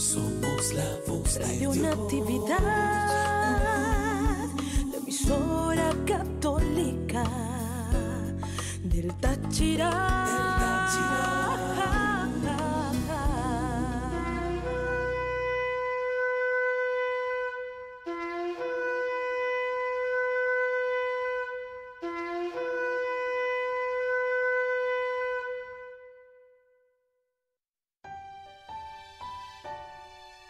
Somos la voz Radio Natividad, la emisora católica del Táchira.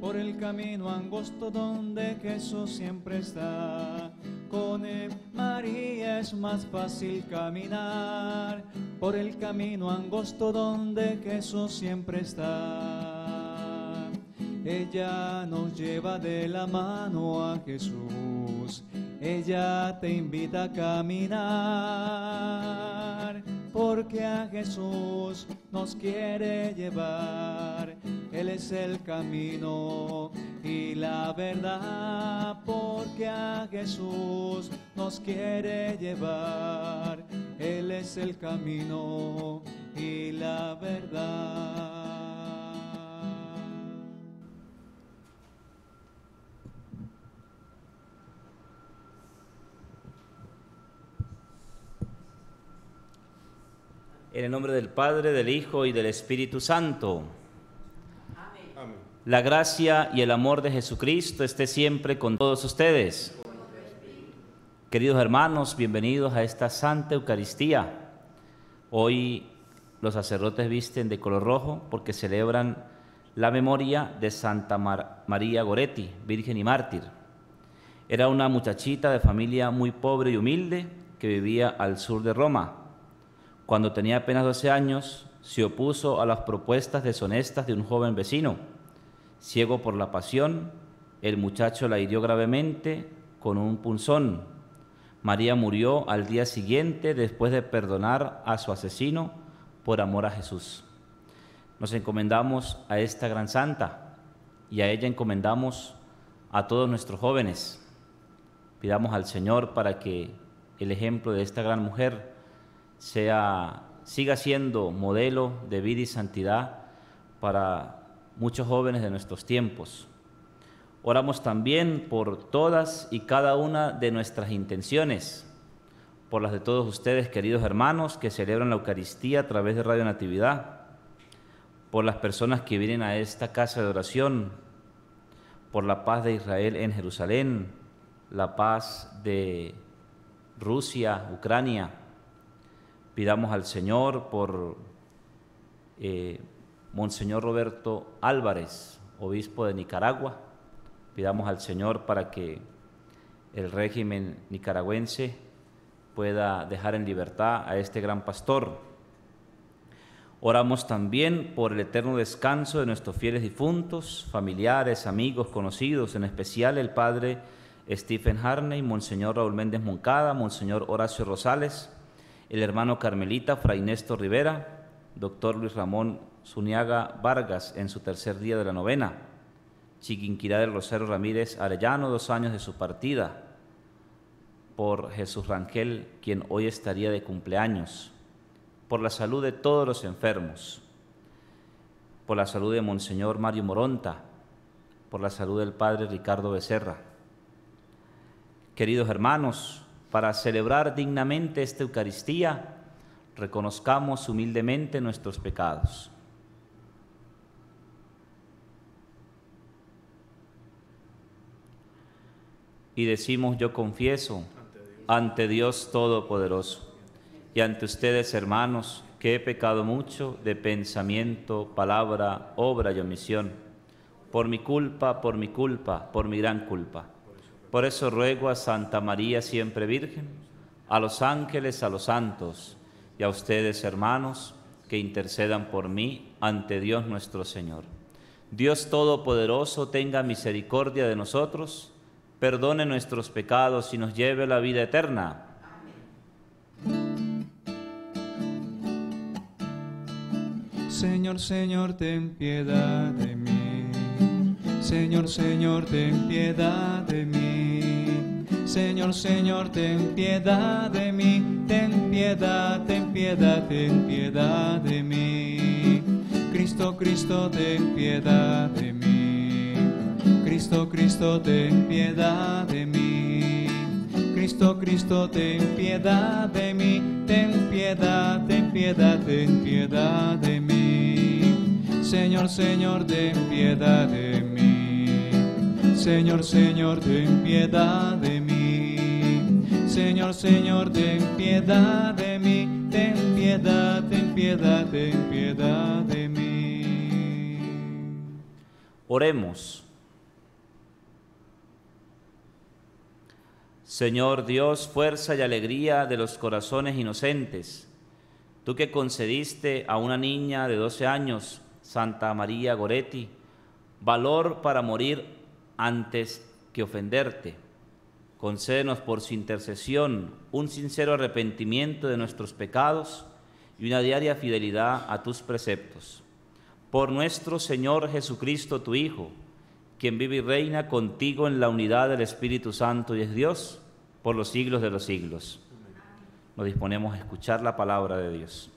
por el camino angosto donde Jesús siempre está. Con María es más fácil caminar por el camino angosto donde Jesús siempre está. Ella nos lleva de la mano a Jesús. Ella te invita a caminar porque a Jesús nos quiere llevar. Él es el camino y la verdad, porque a Jesús nos quiere llevar. Él es el camino y la verdad. En el nombre del Padre, del Hijo y del Espíritu Santo. La gracia y el amor de Jesucristo esté siempre con todos ustedes. Queridos hermanos, bienvenidos a esta Santa Eucaristía. Hoy los sacerdotes visten de color rojo porque celebran la memoria de Santa María Goretti, Virgen y Mártir. Era una muchachita de familia muy pobre y humilde que vivía al sur de Roma cuando tenía apenas 12 años, se opuso a las propuestas deshonestas de un joven vecino. Ciego por la pasión, el muchacho la hirió gravemente con un punzón. María murió al día siguiente después de perdonar a su asesino por amor a Jesús. Nos encomendamos a esta gran santa y a ella encomendamos a todos nuestros jóvenes. Pidamos al Señor para que el ejemplo de esta gran mujer sea, siga siendo modelo de vida y santidad para muchos jóvenes de nuestros tiempos. Oramos también por todas y cada una de nuestras intenciones, por las de todos ustedes, queridos hermanos, que celebran la Eucaristía a través de Radio Natividad, por las personas que vienen a esta casa de oración, por la paz de Israel en Jerusalén, la paz de Rusia, Ucrania, Pidamos al Señor por eh, Monseñor Roberto Álvarez, obispo de Nicaragua. Pidamos al Señor para que el régimen nicaragüense pueda dejar en libertad a este gran pastor. Oramos también por el eterno descanso de nuestros fieles difuntos, familiares, amigos, conocidos, en especial el padre Stephen Harney, Monseñor Raúl Méndez Moncada, Monseñor Horacio Rosales, el hermano Carmelita Fray Néstor Rivera, doctor Luis Ramón Zuniaga Vargas en su tercer día de la novena, Chiquinquirá del Rosario Ramírez Arellano, dos años de su partida, por Jesús Rangel, quien hoy estaría de cumpleaños, por la salud de todos los enfermos, por la salud de Monseñor Mario Moronta, por la salud del Padre Ricardo Becerra. Queridos hermanos, para celebrar dignamente esta Eucaristía, reconozcamos humildemente nuestros pecados. Y decimos, yo confieso ante Dios Todopoderoso y ante ustedes, hermanos, que he pecado mucho de pensamiento, palabra, obra y omisión, por mi culpa, por mi culpa, por mi gran culpa. Por eso ruego a Santa María siempre Virgen, a los ángeles, a los santos y a ustedes hermanos que intercedan por mí ante Dios nuestro Señor. Dios Todopoderoso tenga misericordia de nosotros, perdone nuestros pecados y nos lleve a la vida eterna. Señor, Señor, ten piedad de mí. Señor, Señor, ten piedad de mí. Señor, Señor, ten piedad de mí. Ten piedad, ten piedad, ten piedad de mí. Cristo, Cristo, ten piedad de mí. Cristo, Cristo, ten piedad de mí. Cristo, Cristo, ten piedad de mí. Ten piedad, ten piedad, ten piedad de mí. Señor, Señor, ten piedad de mí. Señor, Señor, ten piedad de mí. Señor, Señor, ten piedad de mí. Ten piedad, ten piedad, ten piedad de mí. Oremos. Señor Dios, fuerza y alegría de los corazones inocentes, tú que concediste a una niña de 12 años, Santa María Goretti, valor para morir antes que ofenderte. Concédenos por su intercesión un sincero arrepentimiento de nuestros pecados y una diaria fidelidad a tus preceptos. Por nuestro Señor Jesucristo, tu Hijo, quien vive y reina contigo en la unidad del Espíritu Santo y es Dios por los siglos de los siglos. Nos disponemos a escuchar la palabra de Dios.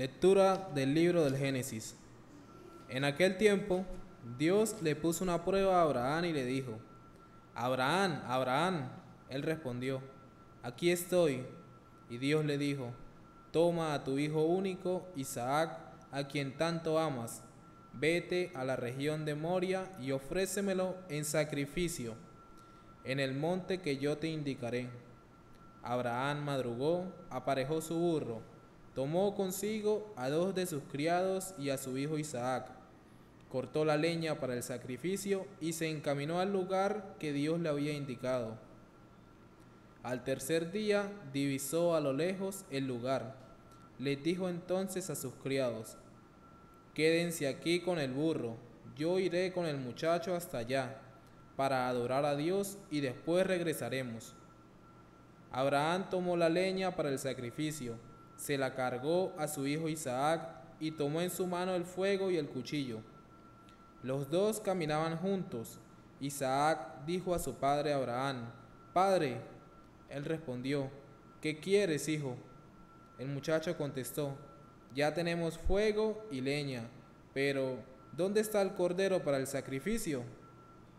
Lectura del libro del Génesis. En aquel tiempo, Dios le puso una prueba a Abraham y le dijo, Abraham, Abraham. Él respondió, aquí estoy. Y Dios le dijo, toma a tu hijo único, Isaac, a quien tanto amas, vete a la región de Moria y ofrécemelo en sacrificio, en el monte que yo te indicaré. Abraham madrugó, aparejó su burro, tomó consigo a dos de sus criados y a su hijo Isaac, cortó la leña para el sacrificio y se encaminó al lugar que Dios le había indicado. Al tercer día divisó a lo lejos el lugar. Les dijo entonces a sus criados, Quédense aquí con el burro, yo iré con el muchacho hasta allá, para adorar a Dios y después regresaremos. Abraham tomó la leña para el sacrificio, se la cargó a su hijo Isaac y tomó en su mano el fuego y el cuchillo. Los dos caminaban juntos. Isaac dijo a su padre Abraham, Padre, él respondió, ¿qué quieres, hijo? El muchacho contestó, ya tenemos fuego y leña, pero ¿dónde está el cordero para el sacrificio?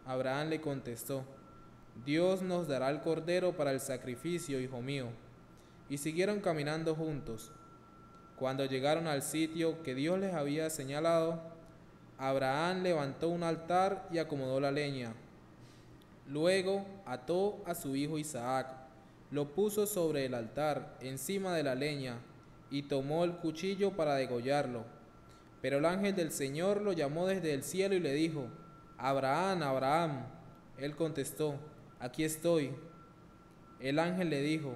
Abraham le contestó, Dios nos dará el cordero para el sacrificio, hijo mío. Y siguieron caminando juntos. Cuando llegaron al sitio que Dios les había señalado, Abraham levantó un altar y acomodó la leña. Luego ató a su hijo Isaac lo puso sobre el altar, encima de la leña, y tomó el cuchillo para degollarlo. Pero el ángel del Señor lo llamó desde el cielo y le dijo, Abraham, Abraham. Él contestó, aquí estoy. El ángel le dijo,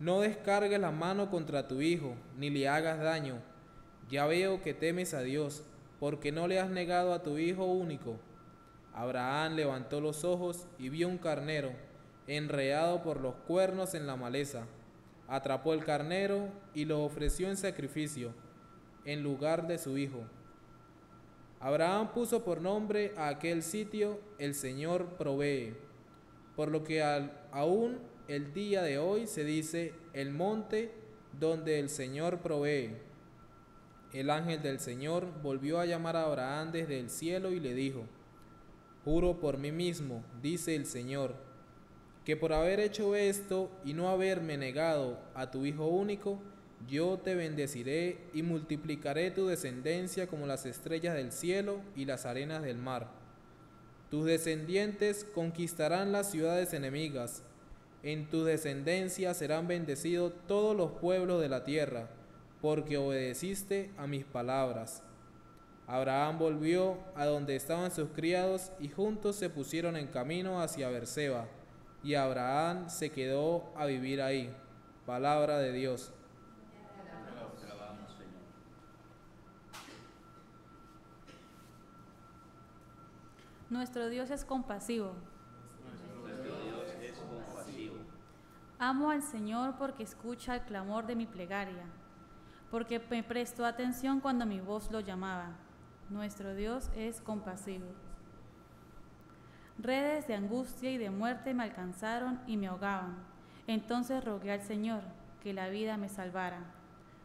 no descargues la mano contra tu hijo, ni le hagas daño. Ya veo que temes a Dios, porque no le has negado a tu hijo único. Abraham levantó los ojos y vio un carnero enredado por los cuernos en la maleza. Atrapó el carnero y lo ofreció en sacrificio, en lugar de su hijo. Abraham puso por nombre a aquel sitio El Señor provee, por lo que aún el día de hoy se dice el monte donde el Señor provee. El ángel del Señor volvió a llamar a Abraham desde el cielo y le dijo, Juro por mí mismo, dice el Señor, que por haber hecho esto y no haberme negado a tu Hijo único, yo te bendeciré y multiplicaré tu descendencia como las estrellas del cielo y las arenas del mar. Tus descendientes conquistarán las ciudades enemigas, en tu descendencia serán bendecidos todos los pueblos de la tierra, porque obedeciste a mis palabras. Abraham volvió a donde estaban sus criados y juntos se pusieron en camino hacia Berseba. Y Abraham se quedó a vivir ahí. Palabra de Dios. Nuestro Dios es compasivo. Amo al Señor porque escucha el clamor de mi plegaria, porque me prestó atención cuando mi voz lo llamaba. Nuestro Dios es compasivo. Redes de angustia y de muerte me alcanzaron y me ahogaban. Entonces rogué al Señor que la vida me salvara.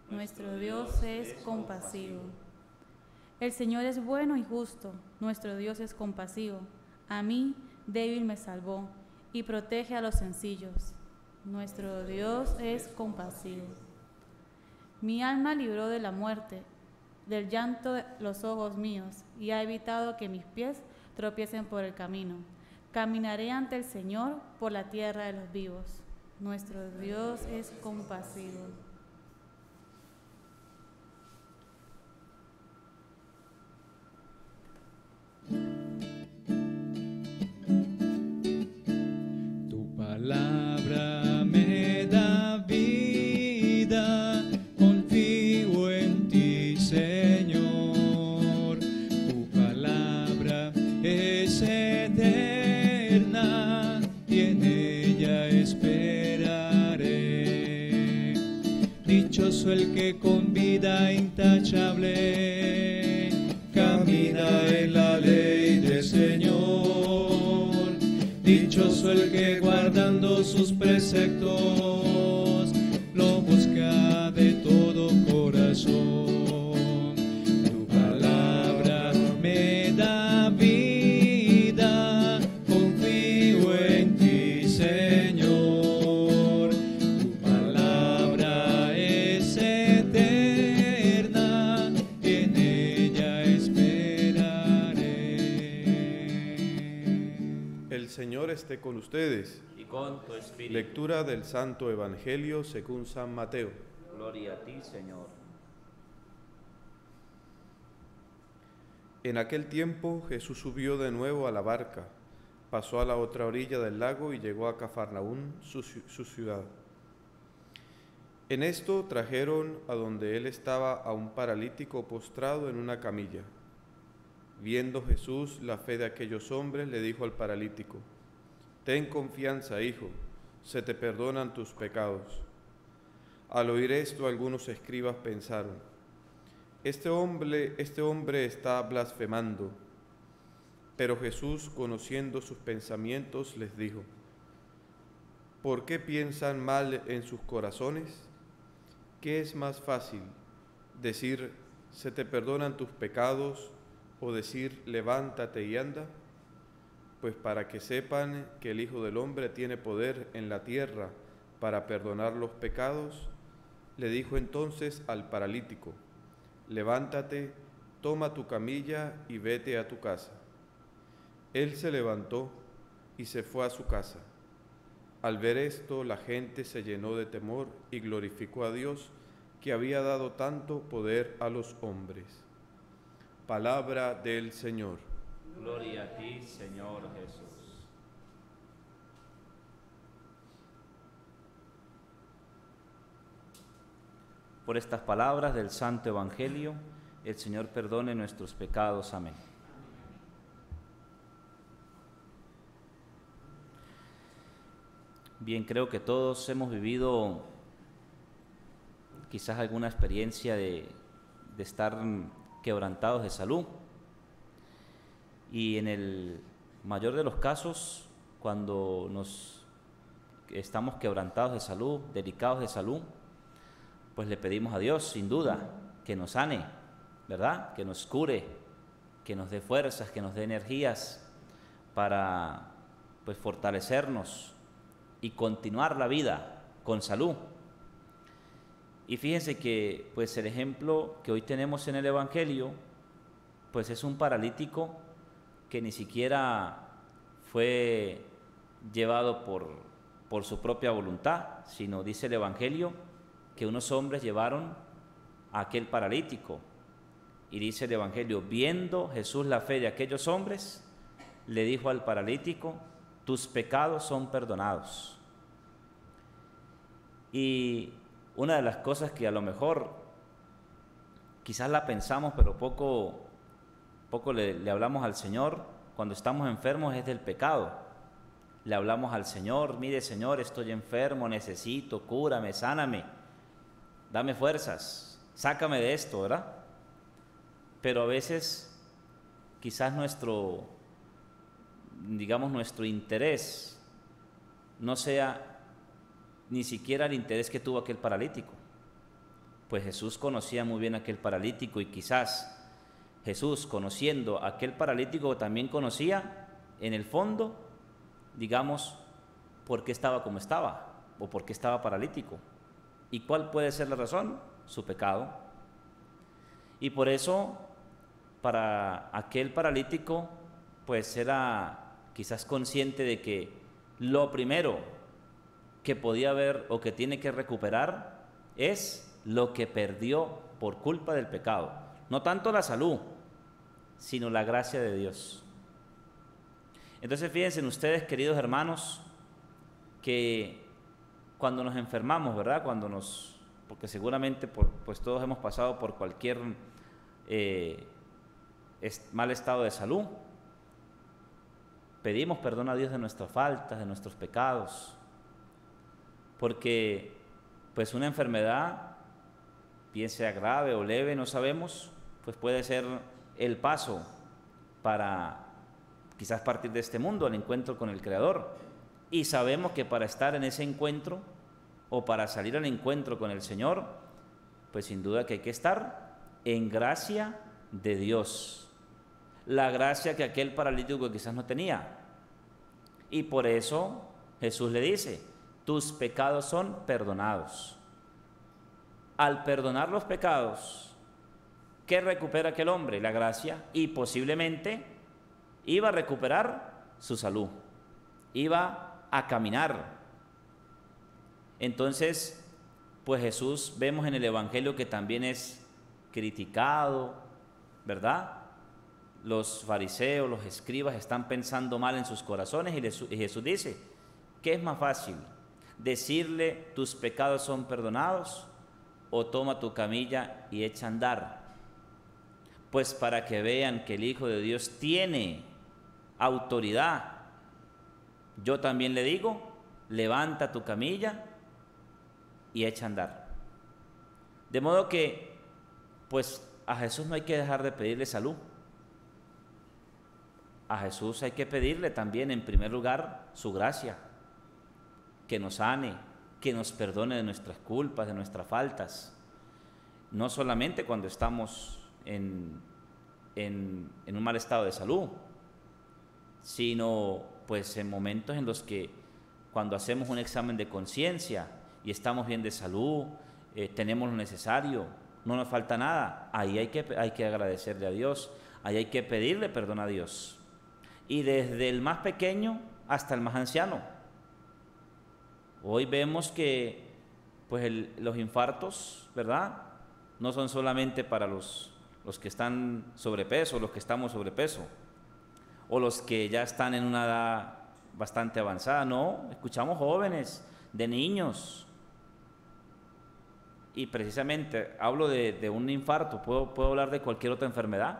Nuestro Dios es compasivo. El Señor es bueno y justo, nuestro Dios es compasivo. A mí, débil, me salvó y protege a los sencillos. Nuestro Dios es compasivo. Mi alma libró de la muerte, del llanto de los ojos míos, y ha evitado que mis pies tropiecen por el camino. Caminaré ante el Señor por la tierra de los vivos. Nuestro Dios es compasivo. El que con vida intachable camina en la ley del Señor. Dichoso el que guardando sus preceptos lo busca de todo corazón. Señor esté con ustedes. Y con tu espíritu. Lectura del Santo Evangelio según San Mateo. Gloria a ti, Señor. En aquel tiempo Jesús subió de nuevo a la barca, pasó a la otra orilla del lago y llegó a Cafarnaún, su, su ciudad. En esto trajeron a donde él estaba a un paralítico postrado en una camilla. Viendo Jesús la fe de aquellos hombres, le dijo al paralítico, Ten confianza, hijo, se te perdonan tus pecados. Al oír esto, algunos escribas pensaron, este hombre, este hombre está blasfemando. Pero Jesús, conociendo sus pensamientos, les dijo, ¿por qué piensan mal en sus corazones? ¿Qué es más fácil, decir, se te perdonan tus pecados, o decir, levántate y anda? Pues para que sepan que el Hijo del Hombre tiene poder en la tierra para perdonar los pecados, le dijo entonces al paralítico, levántate, toma tu camilla y vete a tu casa. Él se levantó y se fue a su casa. Al ver esto, la gente se llenó de temor y glorificó a Dios que había dado tanto poder a los hombres. Palabra del Señor. Gloria a ti, Señor Jesús. Por estas palabras del Santo Evangelio, el Señor perdone nuestros pecados. Amén. Bien, creo que todos hemos vivido quizás alguna experiencia de, de estar quebrantados de salud. Y en el mayor de los casos, cuando nos estamos quebrantados de salud, delicados de salud, pues le pedimos a Dios, sin duda, que nos sane, ¿verdad? Que nos cure, que nos dé fuerzas, que nos dé energías para pues fortalecernos y continuar la vida con salud. Y fíjense que pues el ejemplo que hoy tenemos en el evangelio pues es un paralítico que ni siquiera fue llevado por, por su propia voluntad, sino dice el Evangelio que unos hombres llevaron a aquel paralítico Y dice el Evangelio, viendo Jesús la fe de aquellos hombres, le dijo al paralítico, tus pecados son perdonados. Y una de las cosas que a lo mejor quizás la pensamos, pero poco, poco le, le hablamos al Señor cuando estamos enfermos es del pecado. Le hablamos al Señor, mire Señor, estoy enfermo, necesito, cúrame, sáname, dame fuerzas, sácame de esto, ¿verdad? Pero a veces quizás nuestro, digamos, nuestro interés no sea ni siquiera el interés que tuvo aquel paralítico. Pues Jesús conocía muy bien a aquel paralítico y quizás Jesús, conociendo a aquel paralítico, también conocía en el fondo, digamos, por qué estaba como estaba o por qué estaba paralítico. ¿Y cuál puede ser la razón? Su pecado. Y por eso, para aquel paralítico, pues era quizás consciente de que lo primero que podía ver o que tiene que recuperar es lo que perdió por culpa del pecado. No tanto la salud, sino la gracia de Dios. Entonces fíjense en ustedes, queridos hermanos, que cuando nos enfermamos, ¿verdad? Cuando nos, porque seguramente pues todos hemos pasado por cualquier eh, mal estado de salud, pedimos perdón a Dios de nuestras faltas, de nuestros pecados, porque pues una enfermedad, bien sea grave o leve, no sabemos, pues puede ser el paso para quizás partir de este mundo al encuentro con el Creador. Y sabemos que para estar en ese encuentro o para salir al encuentro con el Señor, pues sin duda que hay que estar en gracia de Dios. La gracia que aquel paralítico quizás no tenía. Y por eso Jesús le dice, tus pecados son perdonados. Al perdonar los pecados, ¿qué recupera aquel hombre? La gracia y posiblemente iba a recuperar su salud, iba a caminar. Entonces, pues Jesús vemos en el Evangelio que también es criticado, ¿verdad? Los fariseos, los escribas están pensando mal en sus corazones y Jesús dice, ¿qué es más fácil? ¿Decirle tus pecados son perdonados o toma tu camilla y echa a andar? Pues para que vean que el Hijo de Dios tiene autoridad. Yo también le digo, levanta tu camilla y echa a andar. De modo que, pues a Jesús no hay que dejar de pedirle salud. A Jesús hay que pedirle también, en primer lugar, su gracia, que nos sane, que nos perdone de nuestras culpas, de nuestras faltas. No solamente cuando estamos en, en, un mal estado de salud, sino pues en momentos en los que cuando hacemos un examen de conciencia y estamos bien de salud, eh, tenemos lo necesario, no nos falta nada, ahí hay que, hay que agradecerle a Dios, ahí hay que pedirle perdón a Dios. Y desde el más pequeño hasta el más anciano. Hoy vemos que pues los infartos, ¿verdad? No son solamente para los, los que están sobrepeso, los que estamos sobrepeso o los que ya están en una edad bastante avanzada, no, escuchamos jóvenes, de niños. Y precisamente hablo de, un infarto, puedo, puedo hablar de cualquier otra enfermedad,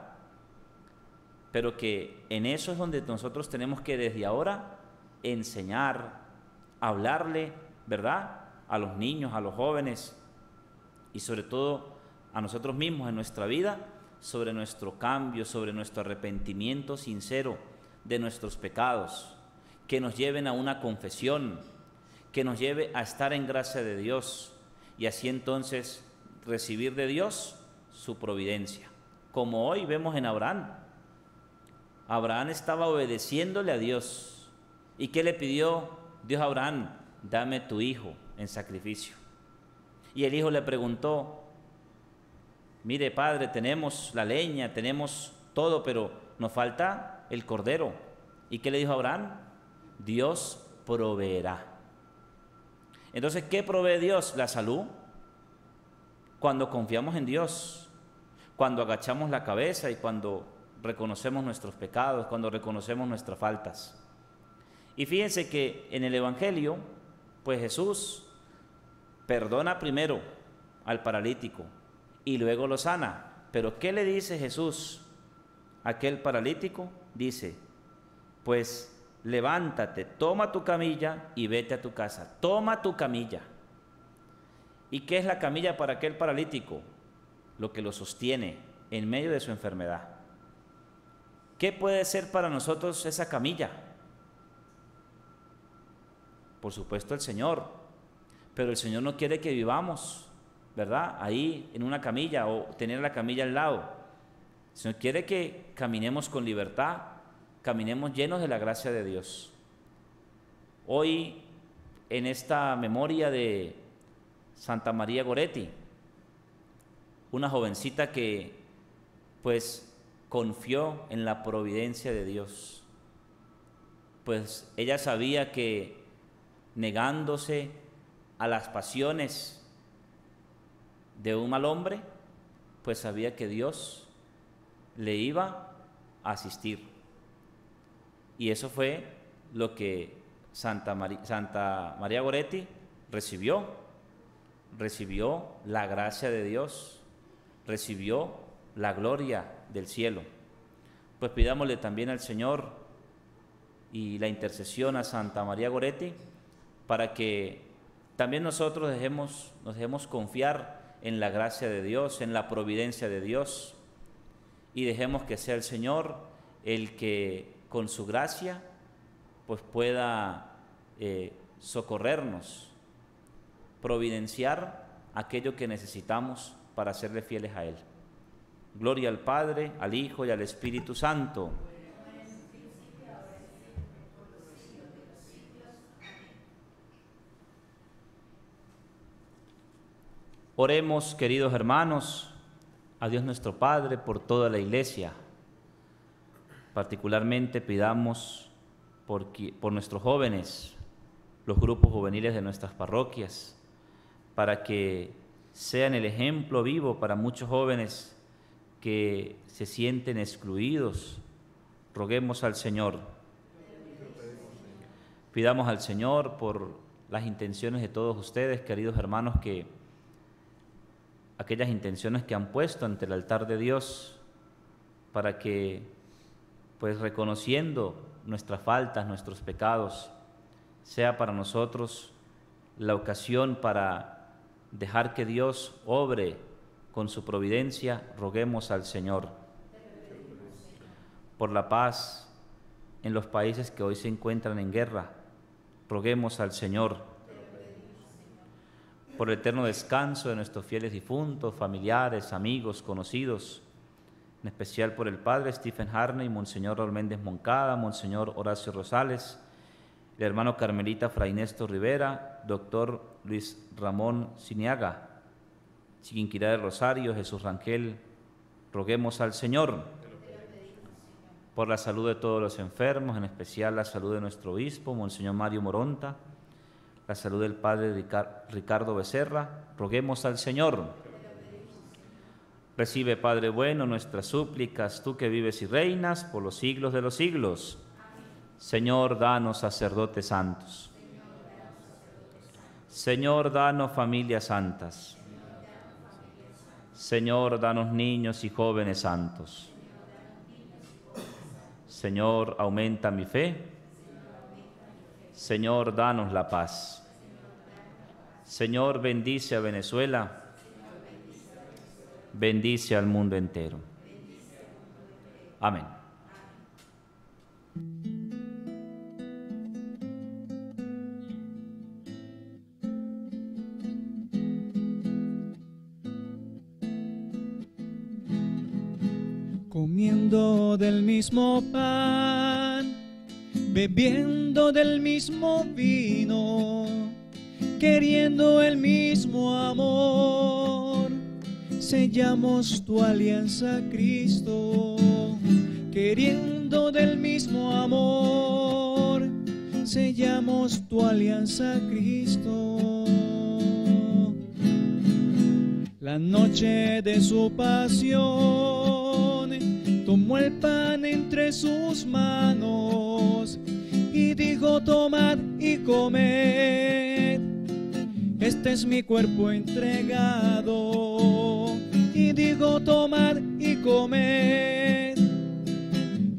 pero que en eso es donde nosotros tenemos que desde ahora enseñar, hablarle, ¿verdad? A los niños, a los jóvenes y sobre todo a nosotros mismos en nuestra vida sobre nuestro cambio, sobre nuestro arrepentimiento sincero de nuestros pecados, que nos lleven a una confesión, que nos lleve a estar en gracia de Dios y así entonces recibir de Dios su providencia, como hoy vemos en Abraham. Abraham estaba obedeciéndole a Dios. ¿Y qué le pidió Dios a Abraham? Dame tu hijo en sacrificio. Y el hijo le preguntó, mire padre, tenemos la leña, tenemos todo, pero nos falta el cordero. ¿Y qué le dijo Abraham? Dios proveerá. Entonces, ¿qué provee Dios? La salud. Cuando confiamos en Dios, cuando agachamos la cabeza y cuando reconocemos nuestros pecados, cuando reconocemos nuestras faltas. Y fíjense que en el Evangelio, pues Jesús perdona primero al paralítico y luego lo sana. Pero ¿qué le dice Jesús a aquel paralítico? Dice, pues levántate, toma tu camilla y vete a tu casa. Toma tu camilla. ¿Y qué es la camilla para aquel paralítico? Lo que lo sostiene en medio de su enfermedad. ¿Qué puede ser para nosotros esa camilla? Por supuesto el Señor, pero el Señor no quiere que vivamos, ¿verdad? Ahí en una camilla o tener la camilla al lado. El Señor quiere que caminemos con libertad, caminemos llenos de la gracia de Dios. Hoy, en esta memoria de Santa María Goretti, una jovencita que pues confió en la providencia de Dios, pues ella sabía que negándose a las pasiones de un mal hombre, pues sabía que Dios le iba a asistir. Y eso fue lo que Santa, Santa María Goretti recibió. Recibió la gracia de Dios, recibió la gloria del cielo. Pues pidámosle también al Señor y la intercesión a Santa María Goretti para que también nosotros dejemos, nos dejemos confiar en la gracia de Dios, en la providencia de Dios y dejemos que sea el Señor el que con su gracia pues pueda eh, socorrernos, providenciar aquello que necesitamos para serle fieles a Él. Gloria al Padre, al Hijo y al Espíritu Santo Oremos, queridos hermanos, a Dios nuestro Padre por toda la iglesia. Particularmente pidamos por, por nuestros jóvenes, los grupos juveniles de nuestras parroquias, para que sean el ejemplo vivo para muchos jóvenes que se sienten excluidos. Roguemos al Señor. Pidamos al Señor por las intenciones de todos ustedes, queridos hermanos, que aquellas intenciones que han puesto ante el altar de Dios para que, pues reconociendo nuestras faltas, nuestros pecados, sea para nosotros la ocasión para dejar que Dios obre con su providencia, roguemos al Señor por la paz en los países que hoy se encuentran en guerra, roguemos al Señor por el eterno descanso de nuestros fieles difuntos, familiares, amigos, conocidos, en especial por el Padre Stephen Harney, Monseñor Raúl Méndez Moncada, Monseñor Horacio Rosales, el hermano Carmelita Fray Néstor Rivera, doctor Luis Ramón Siniaga, Chiquinquirá de Rosario, Jesús Rangel, roguemos al Señor por la salud de todos los enfermos, en especial la salud de nuestro obispo, Monseñor Mario Moronta, la salud del Padre Ricardo Becerra, roguemos al Señor. Recibe, Padre bueno, nuestras súplicas, tú que vives y reinas por los siglos de los siglos. Señor, danos sacerdotes santos. Señor, danos familias santas. Señor, danos niños y jóvenes santos. Señor, aumenta mi fe Señor, danos la paz. Señor, bendice a Venezuela. Bendice al mundo entero. Amén. Comiendo del mismo pan bebiendo del mismo vino, queriendo el mismo amor. Sellamos tu alianza, Cristo, queriendo del mismo amor. Sellamos tu alianza, Cristo. La noche de su pasión, tomó el pan entre sus manos y dijo, tomad y comed, este es mi cuerpo entregado. Y dijo, tomad y comed,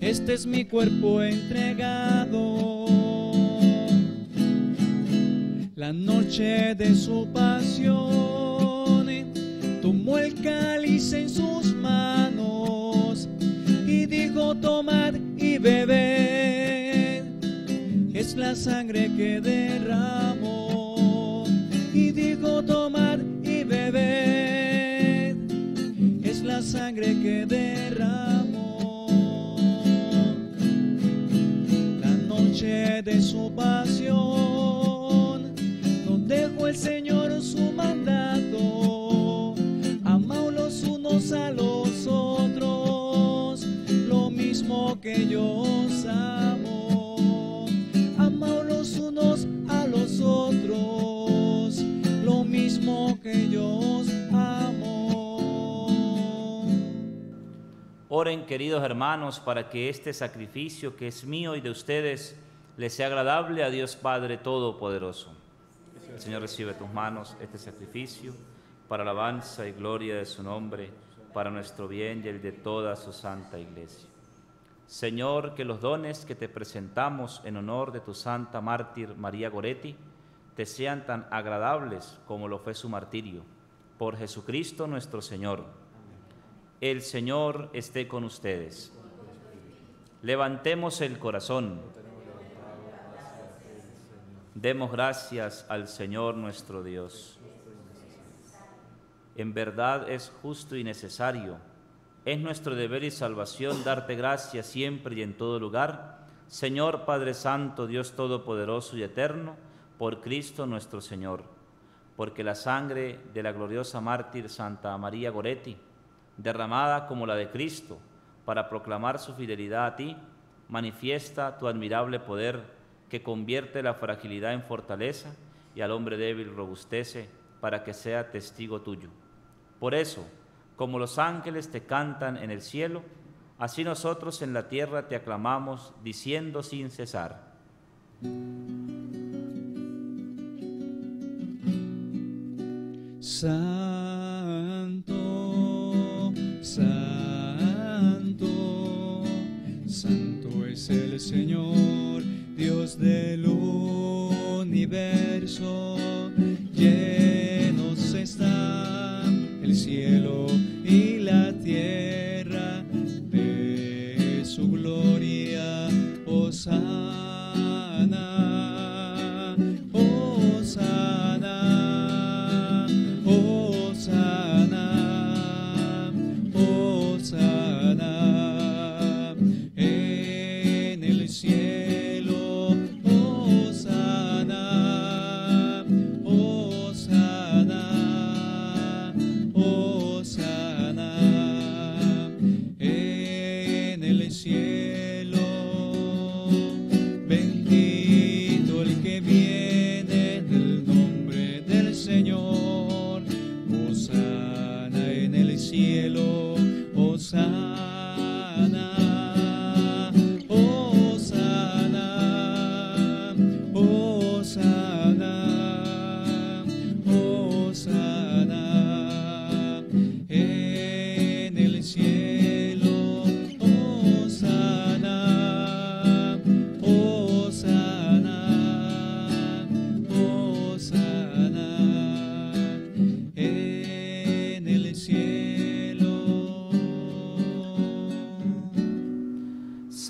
este es mi cuerpo entregado. La noche de su pasión, tomó el cáliz en sus manos y dijo, tomad y bebed, es la sangre que derramó. Y dijo, tomad y bebed, es la sangre que derramó. La noche de su pasión, nos dejó el Señor su mandato, amaos los unos a los otros, lo mismo que yo Oren, queridos hermanos, para que este sacrificio que es mío y de ustedes les sea agradable a Dios Padre Todopoderoso. El Señor recibe tus manos este sacrificio para alabanza y gloria de su nombre, para nuestro bien y el de toda su santa iglesia. Señor, que los dones que te presentamos en honor de tu santa mártir María Goretti te sean tan agradables como lo fue su martirio. Por Jesucristo nuestro Señor. El Señor esté con ustedes. Levantemos el corazón. Demos gracias al Señor nuestro Dios. En verdad es justo y necesario. Es nuestro deber y salvación darte gracias siempre y en todo lugar. Señor Padre Santo, Dios Todopoderoso y Eterno, por Cristo nuestro Señor. Porque la sangre de la gloriosa mártir Santa María Goretti, derramada como la de Cristo, para proclamar su fidelidad a ti, manifiesta tu admirable poder que convierte la fragilidad en fortaleza y al hombre débil robustece para que sea testigo tuyo. Por eso, como los ángeles te cantan en el cielo, así nosotros en la tierra te aclamamos diciendo sin cesar. Santo, santo, santo es el Señor, Dios del universo. Llenos están el cielo y la tierra de su gloria. Osana,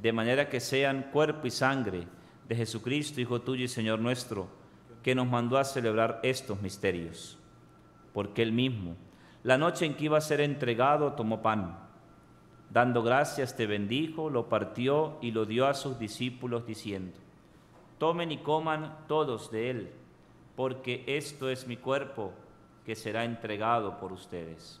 de manera que sean cuerpo y sangre de Jesucristo, Hijo tuyo y Señor nuestro, que nos mandó a celebrar estos misterios. Porque Él mismo, La noche en que iba a ser entregado, tomó pan. Dando gracias, te bendijo, lo partió y lo dio a sus discípulos, diciendo, Tomen y coman todos de él, porque esto es mi cuerpo que será entregado por ustedes.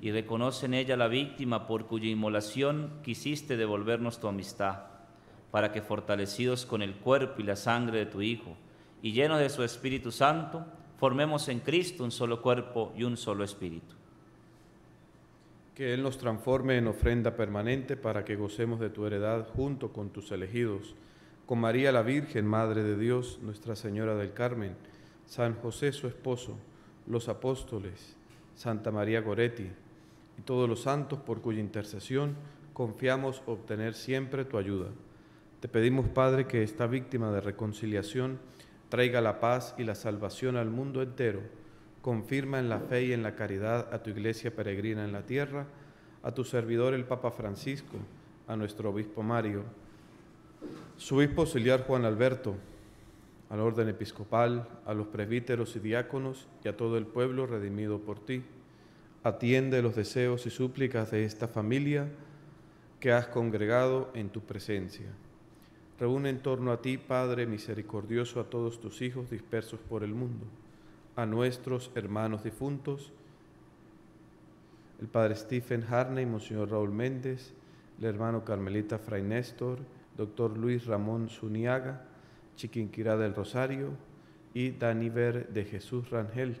y reconoce en ella la víctima por cuya inmolación quisiste devolvernos tu amistad, para que fortalecidos con el cuerpo y la sangre de tu Hijo, y llenos de su Espíritu Santo, formemos en Cristo un solo cuerpo y un solo espíritu. Que Él nos transforme en ofrenda permanente para que gocemos de tu heredad junto con tus elegidos, con María la Virgen, Madre de Dios, Nuestra Señora del Carmen, San José su esposo, los apóstoles, Santa María Goretti, y todos los santos por cuya intercesión confiamos obtener siempre tu ayuda. Te pedimos, Padre, que esta víctima de reconciliación traiga la paz y la salvación al mundo entero. Confirma en la fe y en la caridad a tu iglesia peregrina en la tierra, a tu servidor el Papa Francisco, a nuestro obispo Mario, su obispo auxiliar Juan Alberto, al orden episcopal, a los presbíteros y diáconos y a todo el pueblo redimido por ti Atiende los deseos y súplicas de esta familia que has congregado en tu presencia. Reúne en torno a ti, Padre misericordioso, a todos tus hijos dispersos por el mundo, a nuestros hermanos difuntos, el Padre Stephen Harney, Monseñor Raúl Méndez, el hermano Carmelita Fray Néstor, doctor Luis Ramón Zuniaga, Chiquinquirá del Rosario y Daniver de Jesús Rangel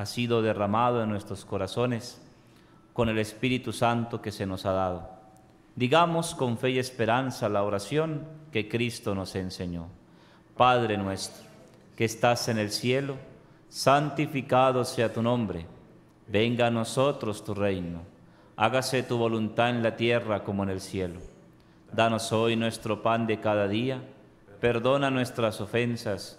ha sido derramado en nuestros corazones con el Espíritu Santo que se nos ha dado. Digamos con fe y esperanza la oración que Cristo nos enseñó. Padre nuestro, que estás en el cielo, santificado sea tu nombre. Venga a nosotros tu reino. Hágase tu voluntad en la tierra como en el cielo. Danos hoy nuestro pan de cada día. Perdona nuestras ofensas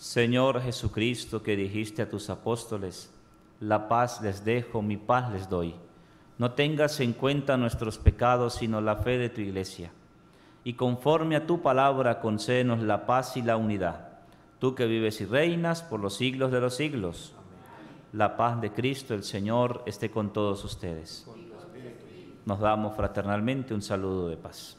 Señor Jesucristo, que dijiste a tus apóstoles, la paz les dejo, mi paz les doy. No tengas en cuenta nuestros pecados, sino la fe de tu iglesia. Y conforme a tu palabra, concédenos la paz y la unidad. Tú que vives y reinas por los siglos de los siglos. La paz de Cristo el Señor esté con todos ustedes. Nos damos fraternalmente un saludo de paz.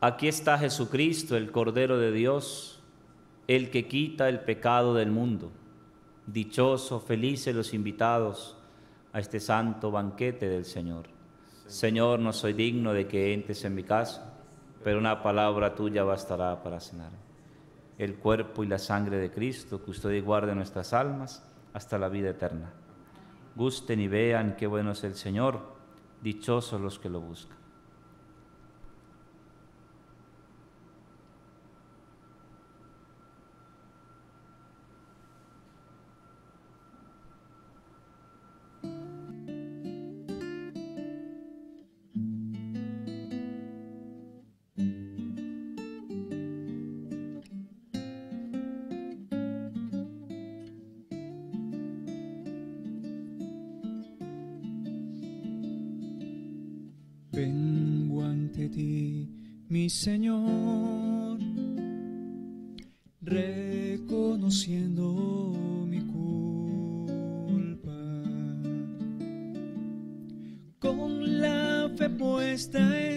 Aquí está Jesucristo, el Cordero de Dios, el que quita el pecado del mundo. Dichoso, felices los invitados a este santo banquete del Señor. Señor, no soy digno de que entres en mi casa, pero una palabra tuya bastará para cenar. El cuerpo y la sangre de Cristo, custodia y guarde nuestras almas hasta la vida eterna. Gusten y vean qué bueno es el Señor, dichosos los que lo buscan. Mi Señor, reconociendo mi culpa. Con la fe puesta en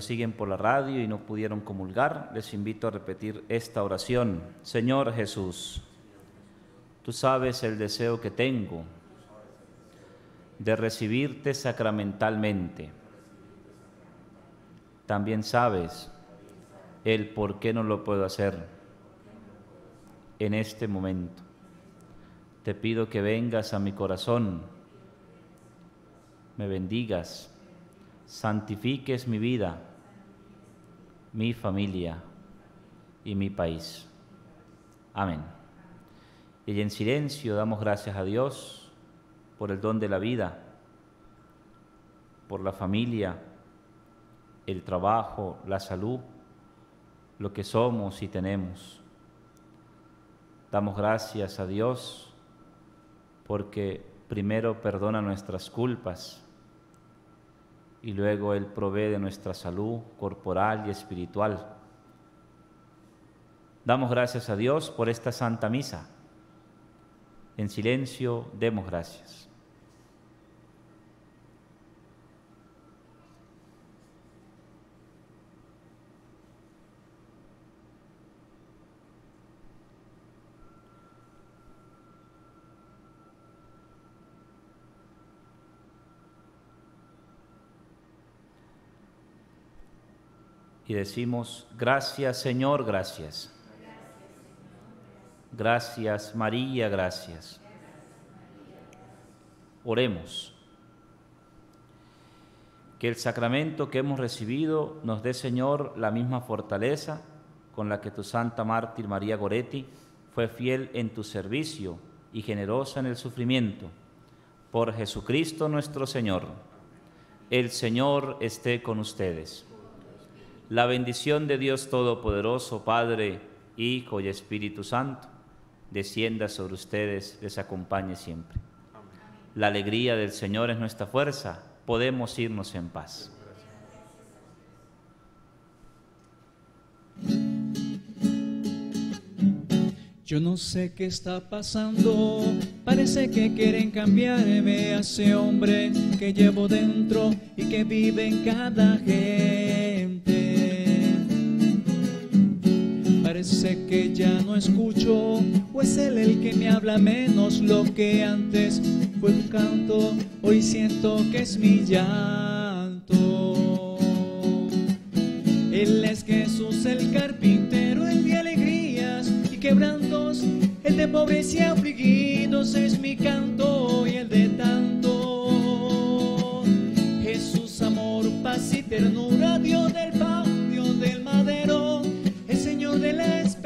siguen por la radio y no pudieron comulgar, les invito a repetir esta oración. Señor Jesús, tú sabes el deseo que tengo de recibirte sacramentalmente. También sabes el por qué no lo puedo hacer en este momento. Te pido que vengas a mi corazón, me bendigas, santifiques mi vida, mi familia y mi país. Amén. Y en silencio damos gracias a Dios por el don de la vida, por la familia, el trabajo, la salud, lo que somos y tenemos. Damos gracias a Dios porque primero perdona nuestras culpas y luego Él provee de nuestra salud corporal y espiritual. Damos gracias a Dios por esta Santa Misa. En silencio demos gracias. Y decimos, gracias Señor, gracias. Gracias María, gracias. Oremos. Que el sacramento que hemos recibido nos dé, Señor, la misma fortaleza con la que tu Santa Mártir María Goretti fue fiel en tu servicio y generosa en el sufrimiento. Por Jesucristo nuestro Señor. El Señor esté con ustedes. La bendición de Dios Todopoderoso, Padre, Hijo y Espíritu Santo, descienda sobre ustedes, les acompañe siempre. La alegría del Señor es nuestra fuerza, podemos irnos en paz. Yo no sé qué está pasando, parece que quieren cambiarme a ese hombre que llevo dentro y que vive en cada gente. Parece que ya no escucho, o es él el que me habla menos lo que antes fue un canto, hoy siento que es mi llanto. Él es Jesús el carpintero, el de alegrías y quebrantos, el de pobres y afligidos es mi canto y el de tanto. Jesús, amor, paz y ternura,